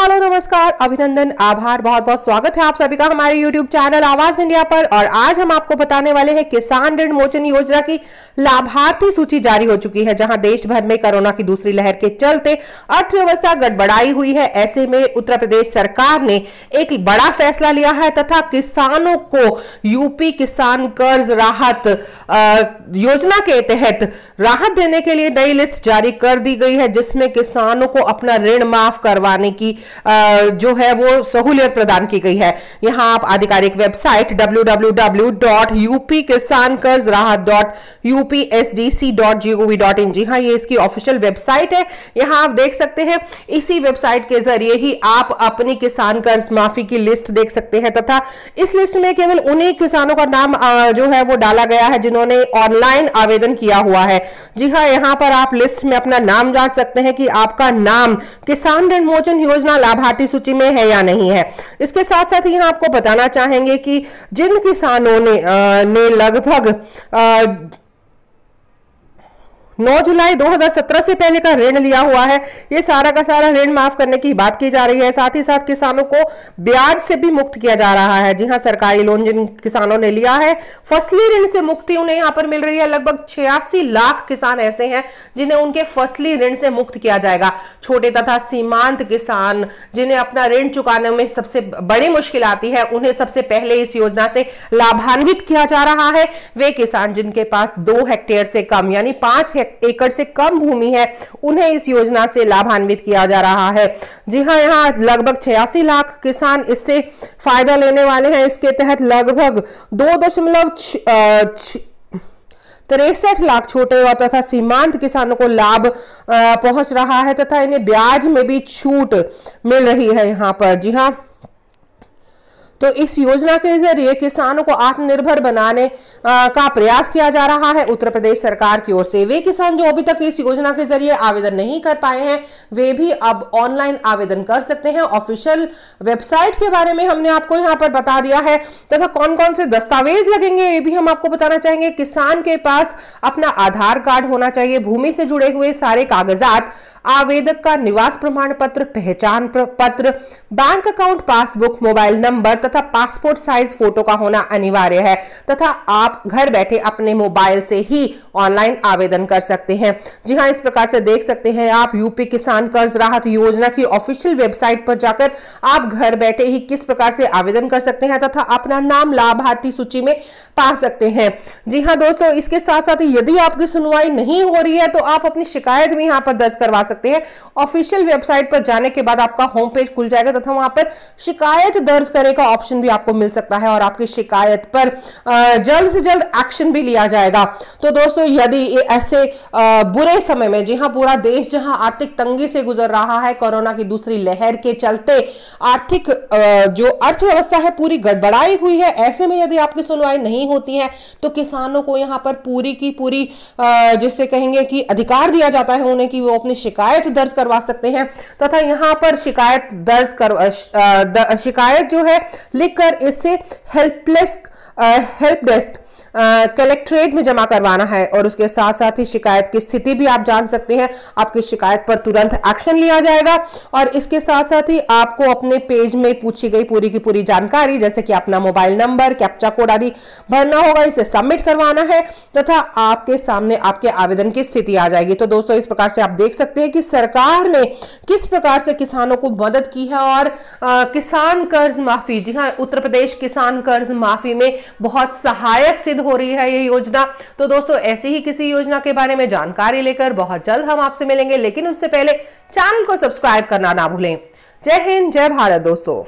Hello, नमस्कार, अभिनंदन, आभार, बहुत बहुत स्वागत है आप सभी का हमारे यूट्यूब चैनल आवाज़ इंडिया पर। और आज हम आपको बताने वाले हैं किसान ऋण मोचन योजना की लाभार्थी सूची जारी हो चुकी है, जहाँ देश भर में कोरोना की दूसरी लहर के चलते अर्थव्यवस्था गड़बड़ाई हुई है। ऐसे में उत्तर प्रदेश सरकार ने एक बड़ा फैसला लिया है तथा किसानों को यूपी किसान कर्ज राहत योजना के तहत राहत देने के लिए नई लिस्ट जारी कर दी गई है, जिसमें किसानों को अपना ऋण माफ़ करवाने की जो है वो सहूलियत प्रदान की गई है। यहाँ आप आधिकारिक वेबसाइट www.upkisankarzrahat.upsdc.gov.in जी हाँ ये इसकी ऑफिशियल वेबसाइट है। यहाँ आप देख सकते हैं, इसी वेबसाइट के ज़रिए ही आप अपनी किसान कर्ज माफ़ी की लिस्ट देख सकते हैं तथा इस लिस्ट में केवल उन्हीं किसानों का नाम जो है वो डाला गया है, जिन्होंने ऑनलाइन आवेदन किया हुआ है। जी हाँ यहाँ पर आप लिस्ट में अपना नाम जाँच सकते हैं कि आपका नाम किसान ऋण मोचन योजना लाभार्थी सूची में है या नहीं है। इसके साथ साथ यहाँ आपको बताना चाहेंगे कि जिन किसानों ने, ने लगभग 9 जुलाई 2017 से पहले का ऋण लिया हुआ है। ये सारा का सारा ऋण माफ़ करने की बात की जा रही है। साथ ही साथ किसानों को ब्याज से भी मुक्त किया जा रहा है। जी हाँ सरकारी लोन जिन किसानों ने लिया है, फसली ऋण से मुक्ति उन्हें यहाँ पर मिल रही है। लगभग छियासी लाख किसान ऐसे हैं जिन्हें उनके फसली ऋण से मुक्त किया जाएगा। छोटे तथा सीमांत किसान जिन्हें अपना ऋण चुकाने में सबसे बड़ी मुश्किल आती है, उन्हें सबसे पहले इस योजना से लाभान्वित किया जा रहा है। वे किसान जिनके पास दो हेक्टेयर से कम, यानी पाँच एकड़ से कम भूमि है, उन्हें इस योजना से लाभान्वित किया जा रहा है। जी हाँ यहाँ लगभग छियासी लाख किसान इससे फ़ायदा लेने वाले हैं। इसके तहत लगभग दो दशमलव तिरसठ लाख छोटे और तथा सीमांत किसानों को लाभ पहुँच रहा है तथा इन्हें ब्याज में भी छूट मिल रही है यहाँ पर। जी हाँ। तो इस योजना के ज़रिए किसानों को आत्मनिर्भर बनाने आ, का प्रयास किया जा रहा है। उत्तर प्रदेश सरकार की ओर से वे किसान जो अभी तक इस योजना के ज़रिए आवेदन नहीं कर पाए हैं वे भी अब ऑनलाइन आवेदन कर सकते हैं। ऑफिशियल वेबसाइट के बारे में हमने आपको यहाँ पर बता दिया है। तथा कौन कौन से दस्तावेज़ लगेंगे ये भी हम आपको बताना चाहेंगे। किसान के पास अपना आधार कार्ड होना चाहिए भूमि से जुड़े हुए सारे कागजात। आवेदक का निवास प्रमाण पत्र, पहचान पत्र bank account passbook mobile number तथा पासपोर्ट साइज़ फ़ोटो का होना अनिवार्य है तथा आप घर बैठे अपने मोबाइल से ही ऑनलाइन आवेदन कर सकते हैं। जी हाँ इस प्रकार से देख सकते हैं आप यूपी किसान कर्ज राहत योजना की ऑफिशियल वेबसाइट पर जाकर आप घर बैठे ही किस प्रकार से आवेदन कर सकते हैं तथा अपना नाम लाभार्थी सूची में पा सकते हैं। जी हाँ दोस्तों, इसके साथ साथ यदि आपकी सुनवाई नहीं हो रही है तो आप अपनी शिकायत भी यहाँ पर दर्ज करवा सकते हैं। ऑफिशियल वेबसाइट पर जाने के बाद आपका होम पेज खुल जाएगा, तथा वहाँ पर शिकायत दर्ज करे का ऑप्शन भी आपको मिल सकता है, और आपकी शिकायत पर जल्द से जल्द एक्शन भी लिया जाएगा। तो दोस्तों, यदि ऐसे बुरे समय में, जी हाँ पूरा देश जहाँ आर्थिक तंगी से गुजर रहा है, कोरोना की दूसरी लहर के चलते आर्थिक जो अर्थव्यवस्था है, पूरी गड़बड़ाई हुई है, ऐसे में यदि आपकी सुनवाई नहीं होती है तो किसानों को यहाँ पर पूरी की पूरी जिससे कहेंगे कि अधिकार दिया जाता है उन्हें कि वो अपनी शिकायत दर्ज करवा सकते हैं। तथा यहाँ पर शिकायत दर्ज कर शिकायत जो है, लिखकर इससे हेल्पलेस हेल्प डेस्क कलेक्ट्रेट में जमा करवाना है और उसके साथ साथ ही शिकायत की स्थिति भी आप जान सकते हैं। आपकी शिकायत पर तुरंत एक्शन लिया जाएगा और इसके साथ साथ ही आपको अपने पेज में पूछी गई पूरी की पूरी जानकारी जैसे कि अपना मोबाइल नंबर कैप्चा कोड आदि भरना होगा इसे सबमिट करवाना है तथा तो आपके सामने आपके आवेदन की स्थिति आ जाएगी। तो दोस्तों इस प्रकार से आप देख सकते हैं कि सरकार ने किस प्रकार से किसानों को मदद की है और आ, किसान कर्ज माफ़ी। जी हाँ उत्तर प्रदेश किसान कर्ज माफ़ी में बहुत सहायक सिद्ध हो रही है ये योजना। तो दोस्तों, ऐसी ही किसी योजना के बारे में जानकारी लेकर बहुत जल्द हम आपसे मिलेंगे, लेकिन उससे पहले चैनल को सब्सक्राइब करना ना भूलें। जय हिंद, जय भारत, दोस्तों।